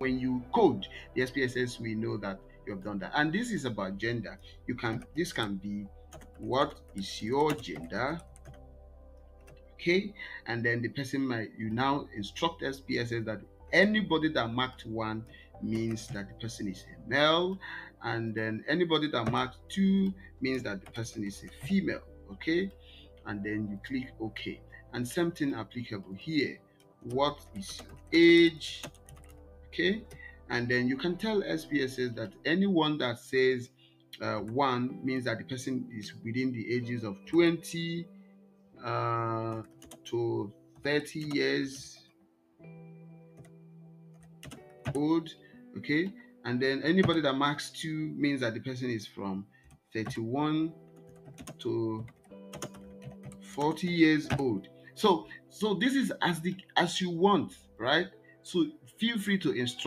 when you code the SPSS, we know that you have done that. And this is about gender. You can this can be what is your gender? Okay, and then the person might you now instruct SPSS that anybody that marked one means that the person is a male, and then anybody that marked two means that the person is a female. Okay, and then you click OK, and something applicable here. What is your age? Okay? And then you can tell SPSS that anyone that says uh, one means that the person is within the ages of 20 uh, to 30 years old okay? And then anybody that marks two means that the person is from 31 to 40 years old. So so this is as the as you want right so feel free to instruct